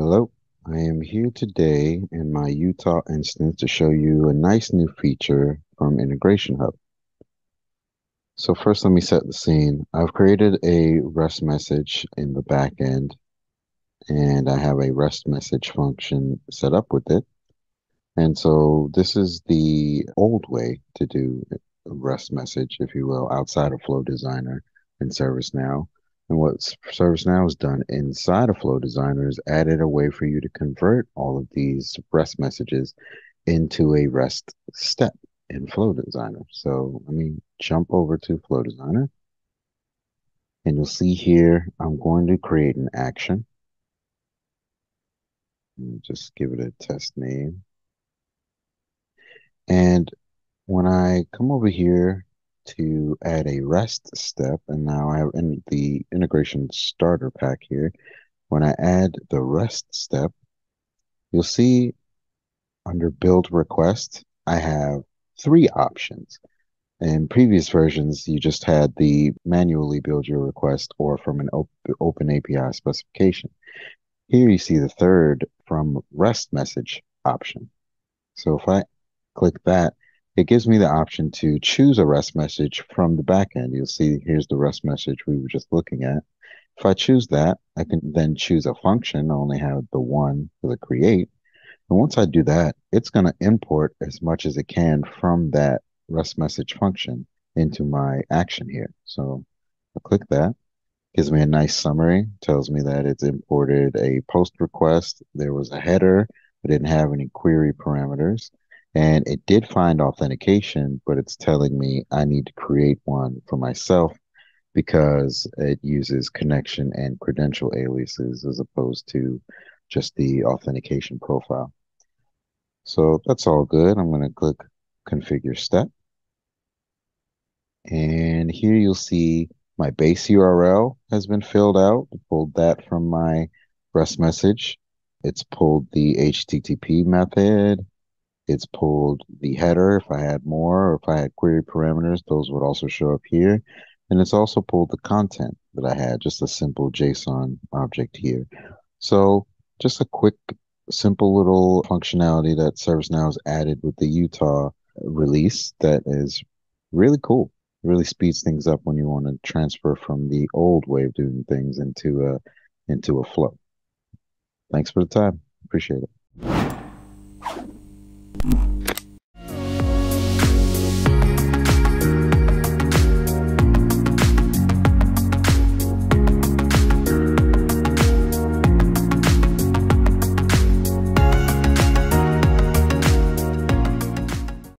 Hello, I am here today in my Utah instance to show you a nice new feature from Integration Hub. So first, let me set the scene. I've created a REST message in the back end, and I have a REST message function set up with it. And so this is the old way to do a REST message, if you will, outside of Flow Designer and ServiceNow. And what ServiceNow has done inside of Flow Designer is added a way for you to convert all of these REST messages into a REST step in Flow Designer. So let me jump over to Flow Designer. And you'll see here, I'm going to create an action. Just give it a test name. And when I come over here to add a REST step, and now I have in the integration starter pack here. When I add the REST step, you'll see under build request, I have three options. In previous versions, you just had the manually build your request or from an op open API specification. Here you see the third from REST message option. So if I click that, it gives me the option to choose a REST message from the backend. You'll see here's the REST message we were just looking at. If I choose that, I can then choose a function. I only have the one for the create. And once I do that, it's going to import as much as it can from that REST message function into my action here. So I'll click that. Gives me a nice summary, tells me that it's imported a post request. There was a header, but didn't have any query parameters. And it did find authentication, but it's telling me I need to create one for myself because it uses connection and credential aliases as opposed to just the authentication profile. So that's all good. I'm going to click configure step. And here you'll see my base URL has been filled out. I pulled that from my REST message. It's pulled the HTTP method. It's pulled the header if I had more, or if I had query parameters, those would also show up here. And it's also pulled the content that I had, just a simple JSON object here. So just a quick, simple little functionality that ServiceNow has added with the Utah release that is really cool. Really speeds things up when you want to transfer from the old way of doing things into a into a flow. Thanks for the time. Appreciate it you.